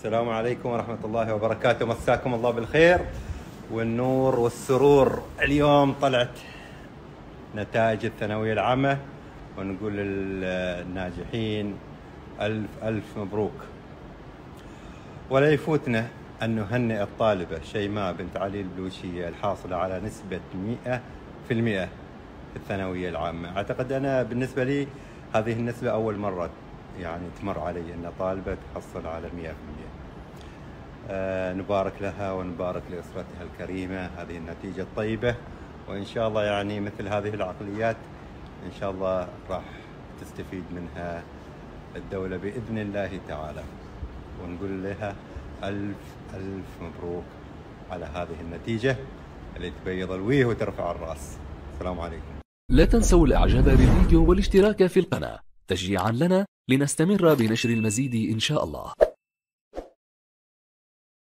السلام عليكم ورحمة الله وبركاته. مساكم الله بالخير والنور والسرور. اليوم طلعت نتائج الثانوية العامة ونقول للناجحين ألف ألف مبروك. ولا يفوتنا أن نهنئ الطالبة شيماء بنت علي البلوشية الحاصلة على نسبة 100% في الثانوية العامة. أعتقد أنا بالنسبة لي هذه النسبة أول مرة يعني تمر علي أن طالبة تحصل على 100% آه نبارك لها ونبارك لأسرتها الكريمة. هذه النتيجة الطيبة وإن شاء الله يعني مثل هذه العقليات إن شاء الله راح تستفيد منها الدولة بإذن الله تعالى. ونقول لها ألف ألف مبروك على هذه النتيجة اللي تبيض الوجه وترفع الرأس. السلام عليكم. لا تنسوا الإعجاب بالفيديو والاشتراك في القناة تشجيعا لنا لنستمر بنشر المزيد إن شاء الله.